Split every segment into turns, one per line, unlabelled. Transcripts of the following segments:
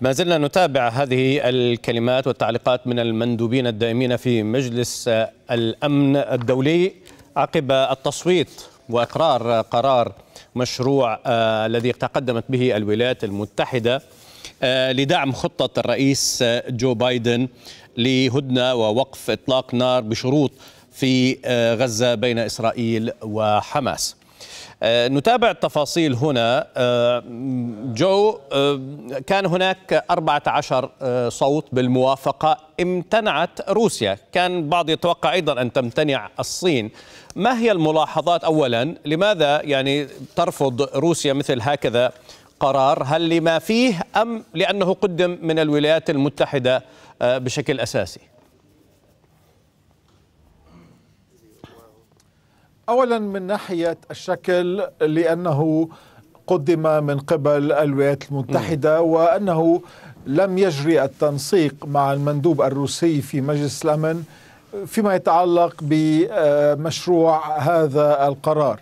ما زلنا نتابع هذه الكلمات والتعليقات من المندوبين الدائمين في مجلس الأمن الدولي عقب التصويت وإقرار قرار مشروع آه الذي تقدمت به الولايات المتحدة آه لدعم خطة الرئيس جو بايدن لهدنة ووقف إطلاق نار بشروط في آه غزة بين إسرائيل وحماس. نتابع التفاصيل هنا. جو كان هناك 14 صوت بالموافقة. امتنعت روسيا. كان بعض يتوقع أيضا أن تمتنع الصين. ما هي الملاحظات أولا؟ لماذا يعني ترفض روسيا مثل هكذا قرار؟ هل لما فيه أم لأنه قدم من الولايات المتحدة بشكل أساسي؟
اولا من ناحية الشكل لأنه قدم من قبل الولايات المتحدة وأنه لم يجري التنسيق مع المندوب الروسي في مجلس الأمن فيما يتعلق بمشروع هذا القرار.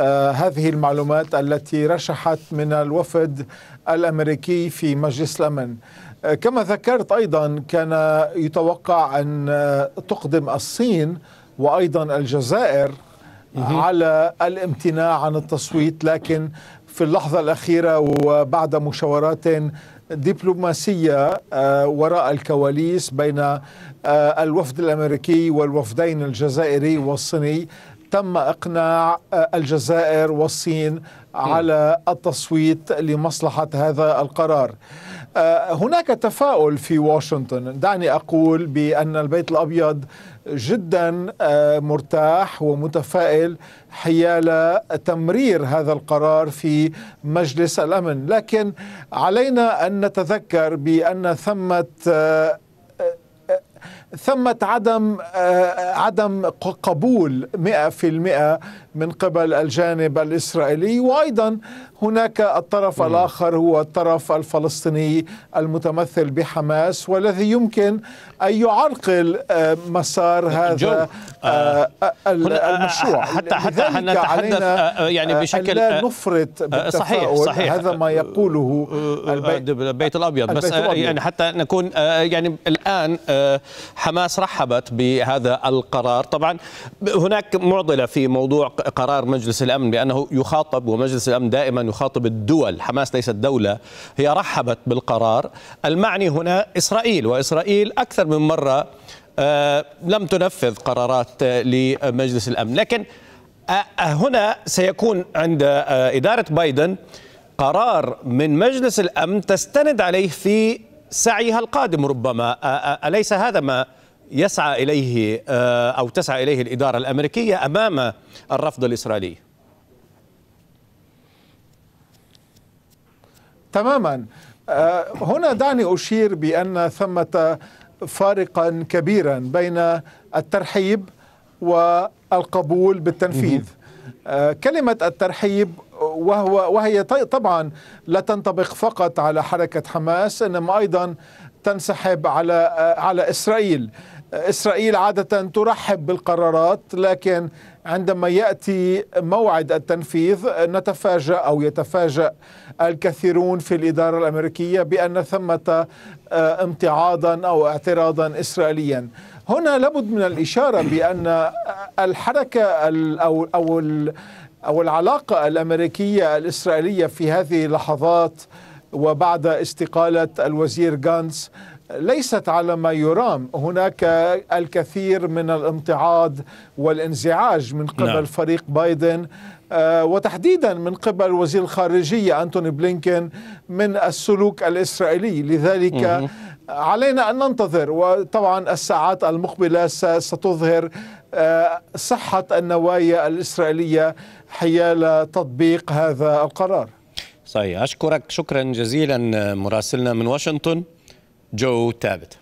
آه هذه المعلومات التي رشحت من الوفد الأمريكي في مجلس الأمن. آه كما ذكرت أيضا كان يتوقع أن تقدم الصين وأيضا الجزائر على الامتناع عن التصويت لكن في اللحظة الأخيرة وبعد مشاورات دبلوماسية وراء الكواليس بين الوفد الأمريكي والوفدين الجزائري والصيني تم إقناع الجزائر والصين على التصويت لمصلحة هذا القرار. هناك تفاؤل في واشنطن. دعني أقول بأن البيت الأبيض جدا مرتاح ومتفائل حيال تمرير هذا القرار في مجلس الأمن. لكن علينا أن نتذكر بأن ثمة ثمة عدم عدم قبول 100% من قبل الجانب الإسرائيلي. وأيضا هناك الطرف الآخر هو الطرف الفلسطيني المتمثل بحماس والذي يمكن أن يعرقل مسار هذا المشروع
حتى حتى نتحدث يعني بشكل
لا نفرط
صحيح صحيح.
هذا ما يقوله
البيت, البيت الأبيض. بس البيت الأبيض. يعني حتى نكون يعني الآن حماس رحبت بهذا القرار. طبعا هناك معضلة في موضوع قرار مجلس الأمن بأنه يخاطب ومجلس الأمن دائما يخاطب الدول. حماس ليست دولة هي رحبت بالقرار. المعني هنا إسرائيل وإسرائيل أكثر من مرة آه لم تنفذ قرارات لمجلس الأمن. لكن آه هنا سيكون عند آه إدارة بايدن قرار من مجلس الأمن تستند عليه في سعيها القادم ربما. أليس هذا ما يسعى إليه أو تسعى إليه الإدارة الأمريكية أمام الرفض الإسرائيلي.
تماما. هنا دعني أشير بأن ثمة فارقا كبيرا بين الترحيب والقبول بالتنفيذ. كلمة الترحيب وهو وهي طبعا لا تنطبق فقط على حركة حماس إنما أيضا تنسحب على على إسرائيل. إسرائيل عادة ترحب بالقرارات لكن عندما يأتي موعد التنفيذ نتفاجأ أو يتفاجأ الكثيرون في الإدارة الأمريكية بأن ثمة امتعاضا أو اعتراضا إسرائيليا. هنا لابد من الإشارة بأن الحركة أو أو أو العلاقة الأمريكية الإسرائيلية في هذه اللحظات وبعد استقالة الوزير غانس ليست على ما يرام. هناك الكثير من الامتعاض والانزعاج من قبل نعم. فريق بايدن. وتحديدا من قبل وزير الخارجية أنتوني بلينكن من السلوك الإسرائيلي. لذلك علينا أن ننتظر وطبعا الساعات المقبلة ستظهر صحة النوايا الإسرائيلية حيال تطبيق هذا القرار.
صحيح. أشكرك. شكرا جزيلا مراسلنا من واشنطن. جو تابت